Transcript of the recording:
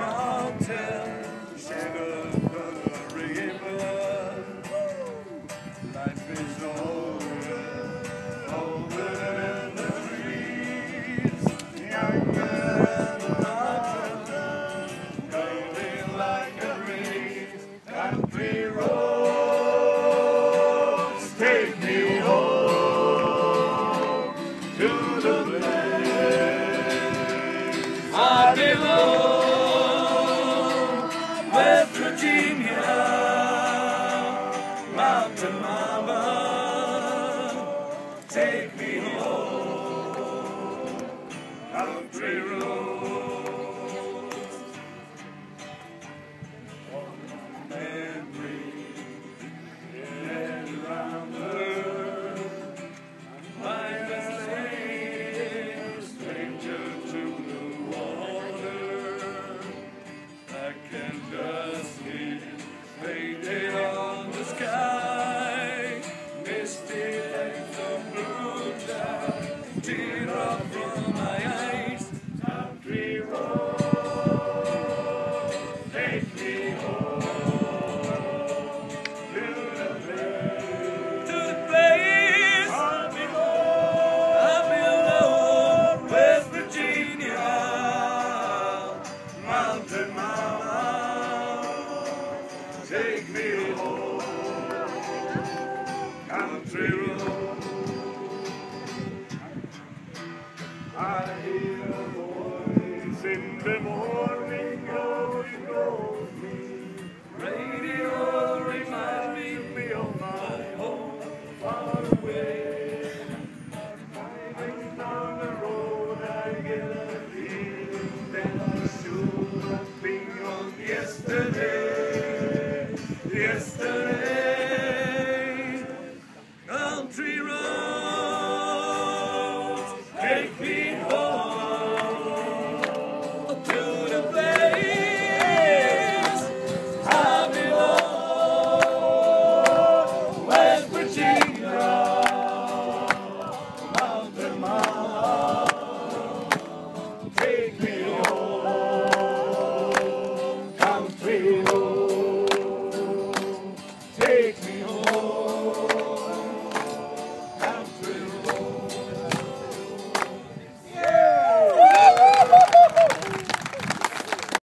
mountain. Mountain Mama, take me home. Country take me home, country road. I hear a voice in the morning. yesterday.